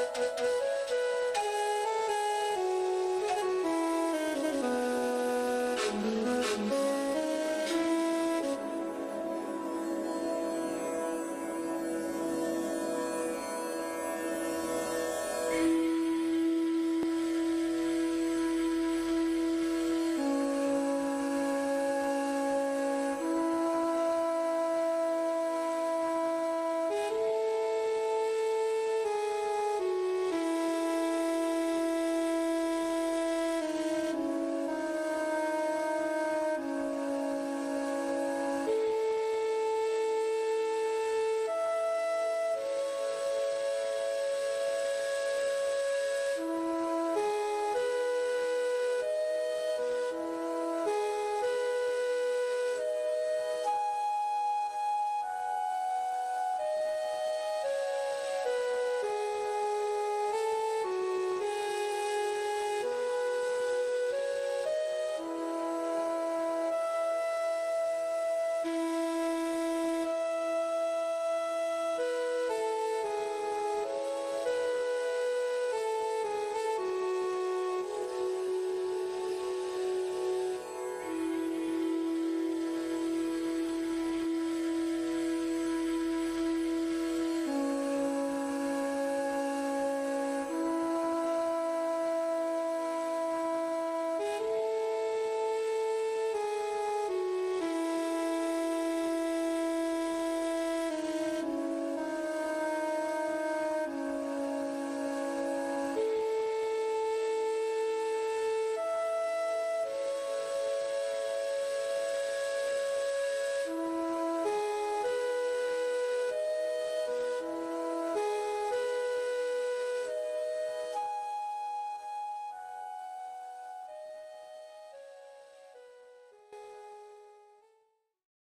Música